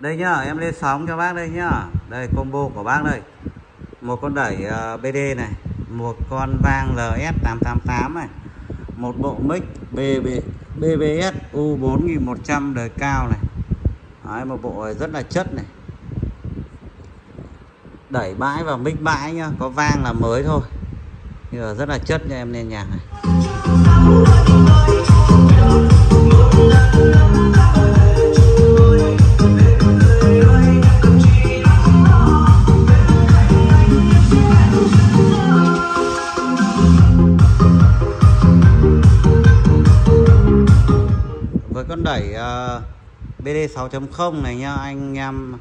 đây nhá em lên sóng cho bác đây nhá. Đây combo của bác đây. Một con đẩy ờ, BD này một con vang LS 888 này một bộ mic BB, BBS U4100 đời cao này. Đấy, một bộ rất là chất này. Đẩy bãi vào mic bãi nhá có vang là mới thôi. Nhưng mà rất là chất nha em lên nhạc này. Con đẩy uh, BD 6.0 này nhá. Anh em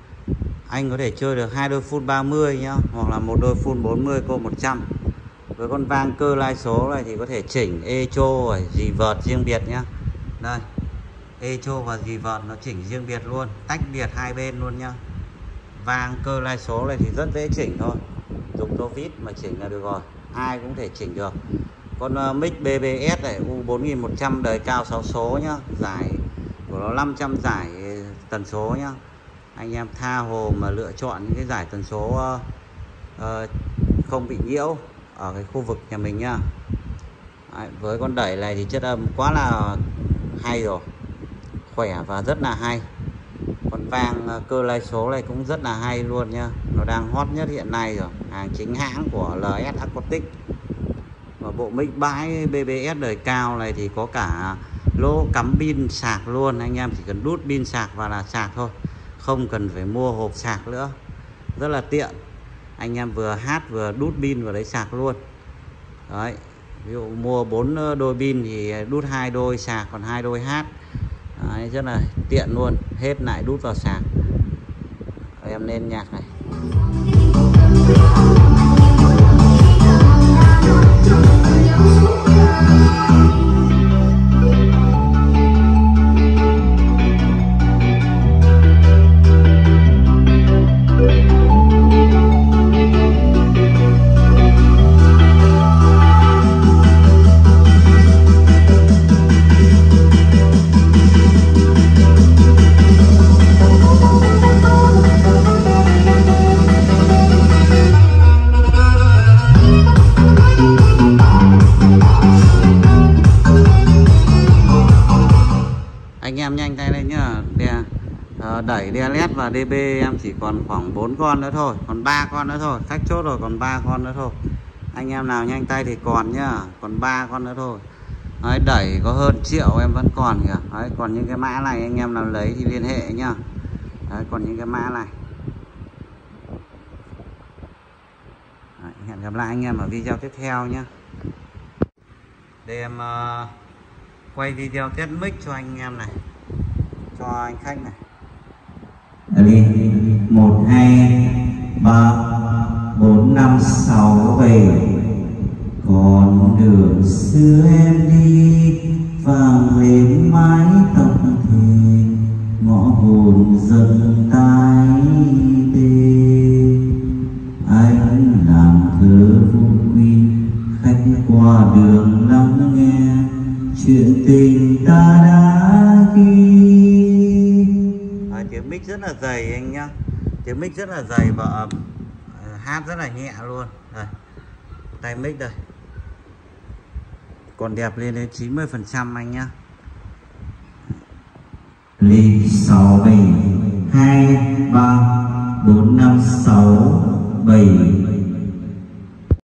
anh có thể chơi được hai đôi full 30 nhá hoặc là một đôi full 40 cô 100 với con vang cơ lai số này thì có thể chỉnh echo dì vợt riêng biệt nhá. Đây echo và dì vợt nó chỉnh riêng biệt luôn tách biệt hai bên luôn nhá. Vang cơ lai số này thì rất dễ chỉnh thôi dùng tô vít mà chỉnh là được rồi ai cũng thể chỉnh được. Con uh, mic BBS này U4100 đời cao 6 số nhá giải của nó 500 giải ừ, tần số nhá. Anh em tha hồ mà lựa chọn những cái giải tần số uh, uh, không bị nhiễu ở cái khu vực nhà mình nhá. Đấy, với con đẩy này thì chất âm quá là hay rồi khỏe và rất là hay. Con vang uh, cơ lai số này cũng rất là hay luôn nhá. Nó đang hot nhất hiện nay rồi hàng chính hãng của LS Acoustic và bộ mic bãi BBS đời cao này thì có cả lỗ cắm pin sạc luôn. Anh em chỉ cần đút pin sạc và là sạc thôi. Không cần phải mua hộp sạc nữa. Rất là tiện. Anh em vừa hát vừa đút pin vào đấy sạc luôn. Đấy. Ví dụ mua bốn ờ, đôi pin thì đút hai đôi sạc còn hai đôi hát. Đấy, rất là tiện luôn. Hết lại đút vào sạc. Em nên nhạc này. Anh em nhanh tay lên nhá. Đè ờ, đẩy đè led và db em chỉ còn khoảng 4 con nữa thôi còn ba con nữa thôi. Khách chốt rồi còn ba con nữa thôi. Anh em nào nhanh tay thì còn nhá còn ba con nữa thôi. Đấy, đẩy có hơn triệu em vẫn còn kìa. Đấy, còn những cái mã này anh em nào lấy thì liên hệ nhá. Đấy, còn những cái mã này. Đấy, hẹn gặp lại anh em ở video tiếp theo nhé đây em uh, quay video test mic cho anh em này, cho anh khách này. Đi một, hai, ba, bốn, năm, sáu, bảy. Con đường xưa em đi, vàng lên mái tóc thề, ngõ hồn dần tai tê. Anh làm thơ vô quy khách qua đường chuyện tình ta đã ghi. À, tiếng mic rất là dày anh nhá. Tiếng mic rất là dày và ấm. À, hát rất là nhẹ luôn. Đây. Tay mic đây. Còn đẹp lên đến 90 phần trăm anh nhá. Ly sáu bảy hai ba bốn năm sáu bảy